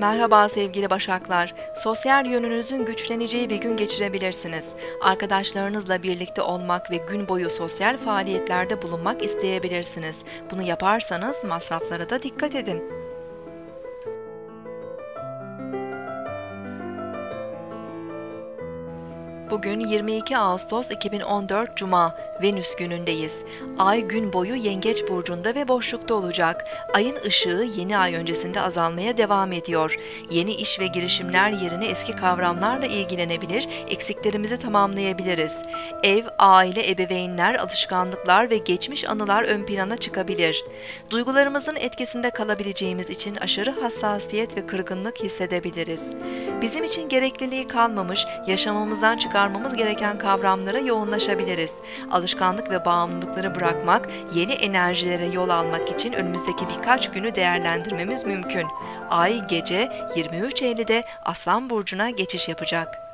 Merhaba sevgili Başaklar. Sosyal yönünüzün güçleneceği bir gün geçirebilirsiniz. Arkadaşlarınızla birlikte olmak ve gün boyu sosyal faaliyetlerde bulunmak isteyebilirsiniz. Bunu yaparsanız masraflara da dikkat edin. Bugün 22 Ağustos 2014 Cuma, Venüs günündeyiz. Ay gün boyu Yengeç burcunda ve boşlukta olacak. Ayın ışığı yeni ay öncesinde azalmaya devam ediyor. Yeni iş ve girişimler yerine eski kavramlarla ilgilenebilir, eksiklerimizi tamamlayabiliriz. Ev, aile, ebeveynler, alışkanlıklar ve geçmiş anılar ön plana çıkabilir. Duygularımızın etkisinde kalabileceğimiz için aşırı hassasiyet ve kırgınlık hissedebiliriz. Bizim için gerekliliği kalmamış, yaşamımızdan çıkarmamız gereken kavramlara yoğunlaşabiliriz. Alışkanlık ve bağımlılıkları bırakmak, yeni enerjilere yol almak için önümüzdeki birkaç günü değerlendirmemiz mümkün. Ay gece 23.50'de Aslan Burcu'na geçiş yapacak.